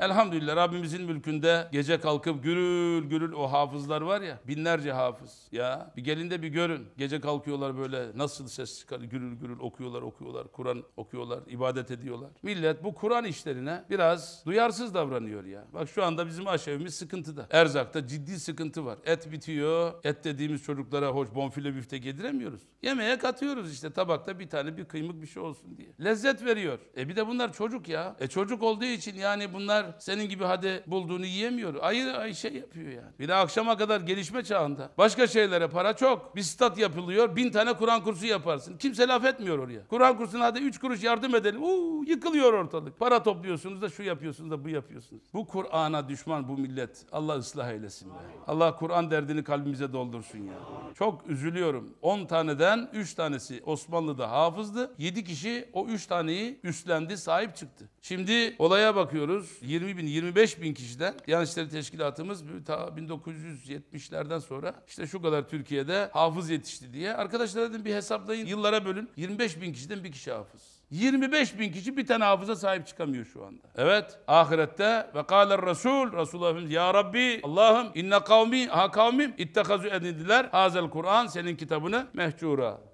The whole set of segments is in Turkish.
Elhamdülillah Rabbimizin mülkünde gece kalkıp gürül gürül o hafızlar var ya binlerce hafız ya bir gelin de bir görün gece kalkıyorlar böyle nasıl ses çıkar gürül gürül okuyorlar okuyorlar Kur'an okuyorlar ibadet ediyorlar. Millet bu Kur'an işlerine biraz duyarsız davranıyor ya. Bak şu anda bizim aşevimiz sıkıntıda. Erzakta ciddi sıkıntı var. Et bitiyor. Et dediğimiz çocuklara hoş bonfile biftek yediremiyoruz. Yemeğe katıyoruz işte tabakta bir tane bir kıymık bir şey olsun diye. Lezzet veriyor. E bir de bunlar çocuk ya. E çocuk olduğu için yani bunlar senin gibi hadi bulduğunu yiyemiyor. Ayı ay şey yapıyor yani. Bir de akşama kadar gelişme çağında. Başka şeylere para çok. Bir stat yapılıyor. Bin tane Kur'an kursu yaparsın. Kimse laf etmiyor oraya. Kur'an kursuna hadi üç kuruş yardım edelim. Uuu yıkılıyor ortalık. Para topluyorsunuz da şu yapıyorsunuz da bu yapıyorsunuz. Bu Kur'an'a düşman bu millet. Allah ıslah eylesin be. Allah Kur'an derdini kalbimize doldursun ya. Çok üzülüyorum. 10 taneden 3 tanesi Osmanlı'da hafızdı. 7 kişi o 3 taneyi üstlendi, sahip çıktı. Şimdi olaya bakıyoruz. 20 bin, 25 bin kişiden Diyanet İşleri Teşkilatımız ta 1970'lerden sonra işte şu kadar Türkiye'de hafız yetişti diye. Arkadaşlar dedim bir hesaplayın. Yıllara bölün. 25 bin kişiden bir kişi hafız. 25 bin kişi bir tane hafıza sahip çıkamıyor şu anda. Evet ahirette ve kâler Resul Resulullah Efendimiz Ya Rabbi Allah'ım inne kavmi ha kavmim ittekazu edindiler hazel Kur'an senin kitabını mehcura.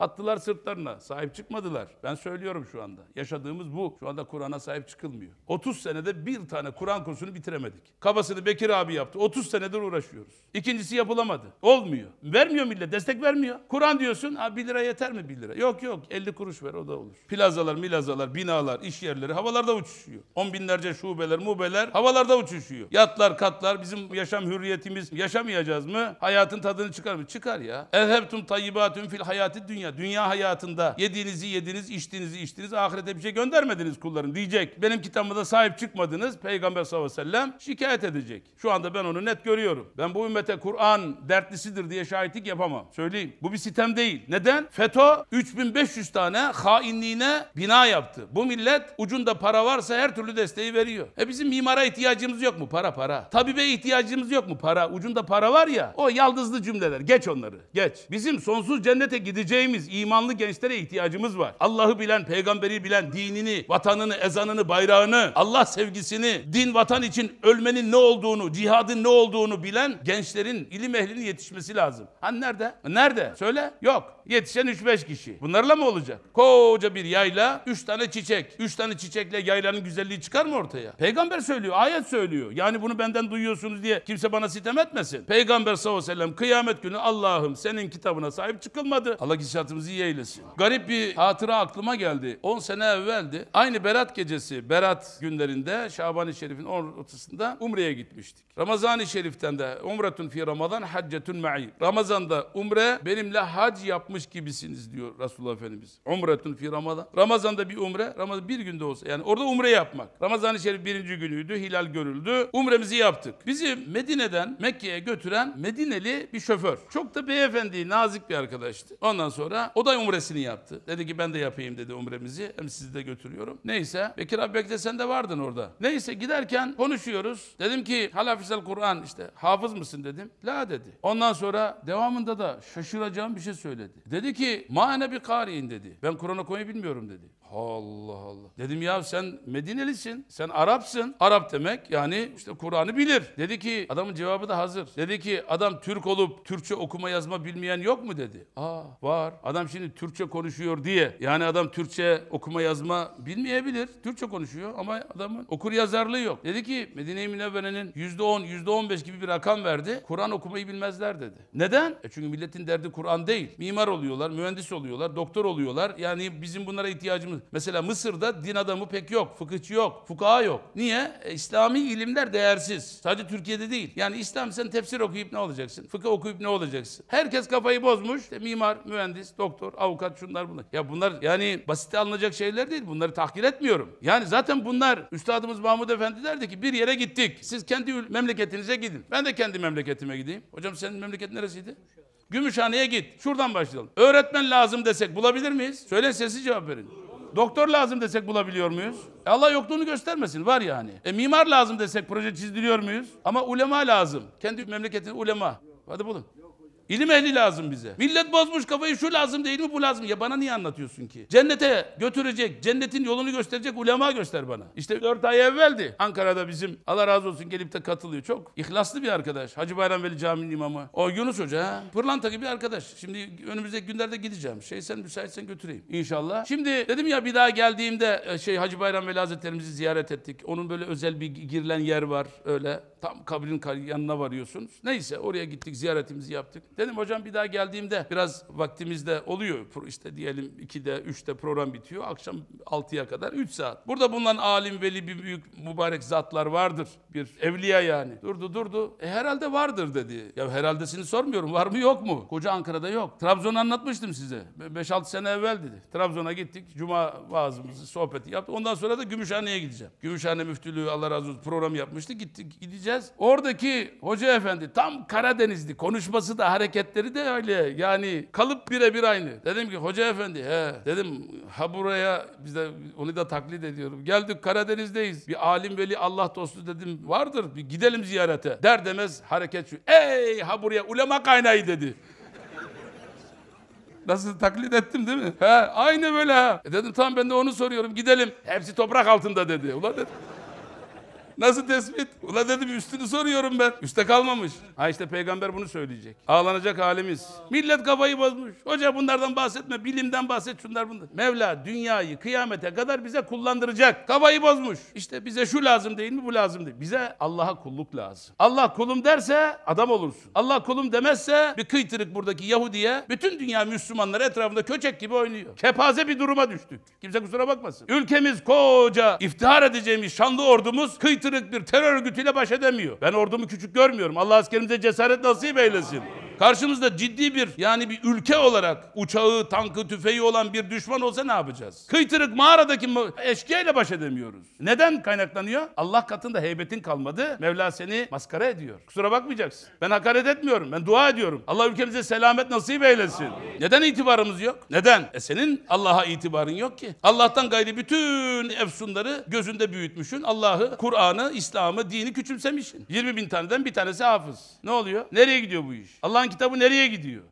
Attılar sırtlarına. Sahip çıkmadılar. Ben söylüyorum şu anda. Yaşadığımız bu. Şu anda Kur'an'a sahip çıkılmıyor. 30 senede bir tane Kur'an kursunu bitiremedik. Kabasını Bekir abi yaptı. 30 senedir uğraşıyoruz. İkincisi yapılamadı. Olmuyor. Vermiyor millet. Destek vermiyor. Kur'an diyorsun. Ha 1 lira yeter mi 1 lira? Yok yok. 50 kuruş ver o da olur. Plazalar, milazalar, binalar, iş yerleri havalarda uçuşuyor. On binlerce şubeler, mubeler havalarda uçuşuyor. Yatlar, katlar bizim yaşam hürriyetimiz yaşamayacağız mı? Hayatın tadını çıkar mı? Çıkar ya. Elhebtum tayyibatun fil hayati dünya. Dünya hayatında yediğinizi yediniz, içtiğinizi içtiniz. Ahirete bir şey göndermediniz kulların diyecek. Benim kitabıma da sahip çıkmadınız. Peygamber sallallahu aleyhi ve sellem şikayet edecek. Şu anda ben onu net görüyorum. Ben bu ümmete Kur'an dertlisidir diye şahitlik yapamam. Söyleyeyim. Bu bir sitem değil. Neden? FETÖ 3500 tane hainliğine bina yaptı. Bu millet ucunda para varsa her türlü desteği veriyor. E bizim mimara ihtiyacımız yok mu? Para para. Tabibe ihtiyacımız yok mu? Para. Ucunda para var ya. O yaldızlı cümleler. Geç onları. Geç. Bizim sonsuz cennete gideceğimiz imanlı gençlere ihtiyacımız var. Allah'ı bilen, peygamberi bilen, dinini, vatanını, ezanını, bayrağını, Allah sevgisini, din vatan için ölmenin ne olduğunu, cihadın ne olduğunu bilen gençlerin, ilim ehlinin yetişmesi lazım. Hani nerede? Nerede? Söyle. Yok. Yetişen 3-5 kişi. Bunlarla mı olacak? Koca bir yayla, 3 tane çiçek. 3 tane çiçekle yaylanın güzelliği çıkar mı ortaya? Peygamber söylüyor, ayet söylüyor. Yani bunu benden duyuyorsunuz diye kimse bana sitem etmesin. Peygamber sallallahu aleyhi ve sellem kıyamet günü Allah'ım senin kitabına sahip çıkılmadı. Allah gidişatımızı iyi eylesin. Garip bir hatıra aklıma geldi. 10 sene evveldi. Aynı Berat gecesi, Berat günlerinde Şaban-ı Şerif'in ortasında Umre'ye gitmiştik. Ramazan-ı Şerif'ten de Umretun fi Ramazan haccetun ma'i. Ramazan'da Umre benimle hac yapmış gibisiniz diyor Resulullah Efendimiz. Umretun fi Ramazan. Ramazan'da bir umre, Ramazan bir günde olsa yani orada umre yapmak. Ramazan-ı Şerif birinci günüydü, hilal görüldü. Umremizi yaptık. Bizi Medine'den Mekke'ye götüren Medineli bir şoför. Çok da beyefendi, nazik bir arkadaştı. Ondan sonra o da umresini yaptı. Dedi ki ben de yapayım dedi umremizi. Hem sizi de götürüyorum. Neyse. Bekir abi belki de sen de vardın orada. Neyse giderken konuşuyoruz. Dedim ki halafisel Kur'an işte hafız mısın dedim. La dedi. Ondan sonra devamında da şaşıracağım bir şey söyledi. Dedi ki mane bir kari'in dedi. Ben Kur'an okumayı bilmiyorum dedi. Allah Allah. Dedim ya sen Medinelisin. Sen Arapsın. Arap demek yani işte Kur'an'ı bilir. Dedi ki adamın cevabı da hazır. Dedi ki adam Türk olup Türkçe okuma yazma bilmeyen yok mu dedi. Aa var. Adam şimdi Türkçe konuşuyor diye. Yani adam Türkçe okuma yazma bilmeyebilir. Türkçe konuşuyor ama adamın okur yazarlığı yok. Dedi ki Medine-i Münevvere'nin %10, %15 gibi bir rakam verdi. Kur'an okumayı bilmezler dedi. Neden? E çünkü milletin derdi Kur'an değil. Mimar oluyorlar, mühendis oluyorlar, doktor oluyorlar. Yani bizim bunlara ihtiyacımız. Mesela Mısır'da din adamı pek yok, fıkıhçı yok, fukaha yok. Niye? E, İslami ilimler değersiz. Sadece Türkiye'de değil. Yani İslam sen tefsir okuyup ne olacaksın? Fıkıh okuyup ne olacaksın? Herkes kafayı bozmuş. İşte mimar, mühendis, doktor, avukat şunlar bunlar. Ya bunlar yani basite alınacak şeyler değil. Bunları tahkir etmiyorum. Yani zaten bunlar Üstadımız Mahmud Efendi derdi ki bir yere gittik. Siz kendi memleketinize gidin. Ben de kendi memleketime gideyim. Hocam senin memleket neresiydi? Gümüşhane'ye git. Şuradan başlayalım. Öğretmen lazım desek bulabilir miyiz? Söyleyin sessiz cevap verin. Doktor lazım desek bulabiliyor muyuz? E Allah yokluğunu göstermesin. Var yani. E mimar lazım desek proje çizdiriyor muyuz? Ama ulema lazım. Kendi memleketin ulema. Hadi bulun. İlim ehli lazım bize. Millet bozmuş kafayı şu lazım değil mi bu lazım. Ya bana niye anlatıyorsun ki? Cennete götürecek, cennetin yolunu gösterecek ulema göster bana. İşte 4 ay evveldi. Ankara'da bizim Allah razı olsun gelip de katılıyor. Çok ihlaslı bir arkadaş. Hacı Bayram Veli Camii'nin imamı. O Yunus Hoca ha. Pırlanta gibi bir arkadaş. Şimdi önümüzdeki günlerde gideceğim. Şey sen müsaitsen götüreyim inşallah. Şimdi dedim ya bir daha geldiğimde e, şey Hacı Bayram Veli Hazretlerimizi ziyaret ettik. Onun böyle özel bir girilen yer var öyle. Tam kabrin yanına varıyorsunuz. Neyse oraya gittik ziyaretimizi yaptık. Dedim hocam bir daha geldiğimde biraz vaktimiz de oluyor. İşte diyelim 2'de 3'te program bitiyor. Akşam 6'ya kadar 3 saat. Burada bulunan alim veli bir büyük mübarek zatlar vardır. Bir evliya yani. Durdu durdu. E herhalde vardır dedi. Ya herhaldesini sormuyorum. Var mı yok mu? Koca Ankara'da yok. Trabzon'u anlatmıştım size. 5-6 sene evvel dedi. Trabzon'a gittik. Cuma vaazımızı, sohbeti yaptık. Ondan sonra da Gümüşhane'ye gideceğim. Gümüşhane müftülüğü Allah razı olsun program yapmıştı. Gittik gideceğiz. Oradaki hoca efendi tam Karadenizli. Konuşması da hareketleri de öyle. Yani kalıp birebir aynı. Dedim ki hoca efendi he. Dedim ha buraya biz de onu da taklit ediyorum. Geldik Karadeniz'deyiz. Bir alim veli Allah dostu dedim vardır. Bir gidelim ziyarete. Der demez hareket şu. Ey ha buraya ulema kaynağı dedi. Nasıl taklit ettim değil mi? He, aynı böyle ha. E dedim tamam ben de onu soruyorum. Gidelim. Hepsi toprak altında dedi. Ulan dedim. Nasıl tespit? Ula dedim üstünü soruyorum ben. Üste kalmamış. Ha işte peygamber bunu söyleyecek. Ağlanacak halimiz. Millet kafayı bozmuş. Hoca bunlardan bahsetme. Bilimden bahset şunlar bunlar. Mevla dünyayı kıyamete kadar bize kullandıracak. Kafayı bozmuş. İşte bize şu lazım değil mi bu lazım değil. Bize Allah'a kulluk lazım. Allah kulum derse adam olursun. Allah kulum demezse bir kıytırık buradaki Yahudiye bütün dünya Müslümanları etrafında köçek gibi oynuyor. Kepaze bir duruma düştük. Kimse kusura bakmasın. Ülkemiz koca iftihar edeceğimiz şanlı ordumuz kıytırık bir terör örgütüyle baş edemiyor. Ben ordumu küçük görmüyorum. Allah askerimize cesaret nasip eylesin. Karşımızda ciddi bir yani bir ülke olarak uçağı, tankı, tüfeği olan bir düşman olsa ne yapacağız? Kıytırık mağaradaki eşkıyayla baş edemiyoruz. Neden kaynaklanıyor? Allah katında heybetin kalmadı. Mevla seni maskara ediyor. Kusura bakmayacaksın. Ben hakaret etmiyorum. Ben dua ediyorum. Allah ülkemize selamet nasip eylesin. Neden itibarımız yok? Neden? E senin Allah'a itibarın yok ki. Allah'tan gayri bütün efsunları gözünde büyütmüşsün. Allah'ı, Kur'an'ı, İslam'ı, dini küçümsemişsin. 20 bin taneden bir tanesi hafız. Ne oluyor? Nereye gidiyor bu iş? Allah'ın kitabı nereye gidiyor?